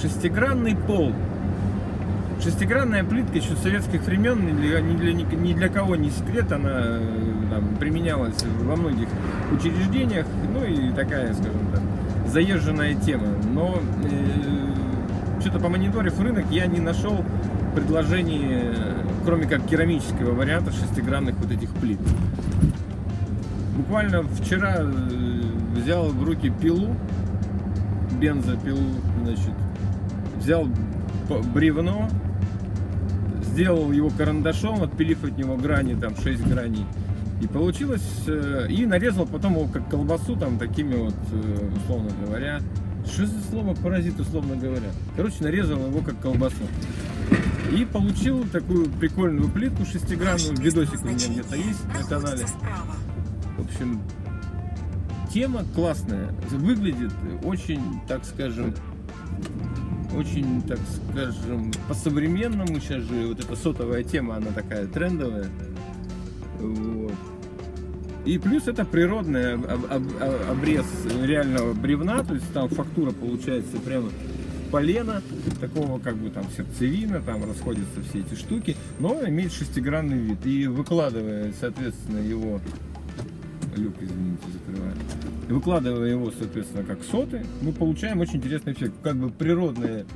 Шестигранный пол. Шестигранная плитка еще с советских времен, ни для, ни для, ни для кого не секрет, она э, там, применялась во многих учреждениях, ну и такая, скажем так, заезженная тема. Но э, что-то по мониторив рынок я не нашел предложений, кроме как керамического варианта шестигранных вот этих плит. Буквально вчера э, взял в руки пилу, бензопилу, значит, взял бревно, сделал его карандашом, отпилив от него грани, там 6 граней. И получилось, э, и нарезал потом его как колбасу, там такими вот, э, условно говоря, что за слово паразит, условно говоря? Короче, нарезал его как колбасу. И получил такую прикольную плитку шестигранную, видосик у меня где-то есть на канале. В общем, тема классная, выглядит очень, так скажем, очень, так скажем, по-современному. Сейчас же вот эта сотовая тема, она такая трендовая. Вот. И плюс это природный об, об, обрез реального бревна, то есть там фактура получается прямо полена, такого как бы там сердцевина, там расходятся все эти штуки, но имеет шестигранный вид. И выкладывая, соответственно, его люк, извините, закрываем. Выкладывая его, соответственно, как соты, мы получаем очень интересный эффект. Как бы природное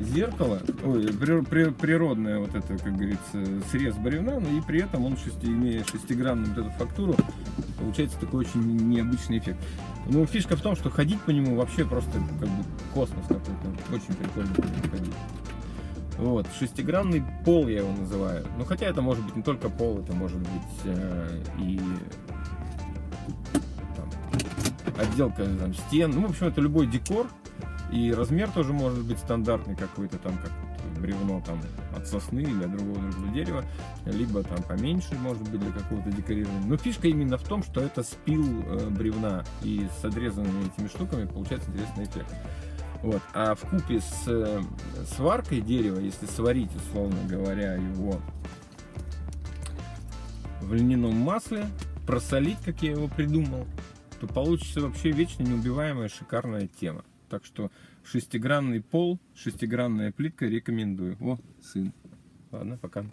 зеркало, ой, при, при, природное вот это, как говорится, срез бревна, но и при этом он, шести, имея шестигранную вот эту фактуру, получается такой очень необычный эффект. Но фишка в том, что ходить по нему вообще просто как бы космос какой-то, очень прикольно ходить. Вот, шестигранный пол я его называю. Ну, хотя это может быть не только пол, это может быть э, и отделка там, стен. Ну, в общем, это любой декор. И размер тоже может быть стандартный какой-то там, как бревно там от сосны или от другого, другого дерева, либо там поменьше, может быть, для какого-то декорирования. Но фишка именно в том, что это спил э, бревна, и с отрезанными этими штуками получается интересный эффект. Вот. А в купе с э, сваркой дерева, если сварить, условно говоря, его в льняном масле, просолить, как я его придумал, то получится вообще вечно неубиваемая шикарная тема. Так что шестигранный пол, шестигранная плитка рекомендую. О, сын. Ладно, пока.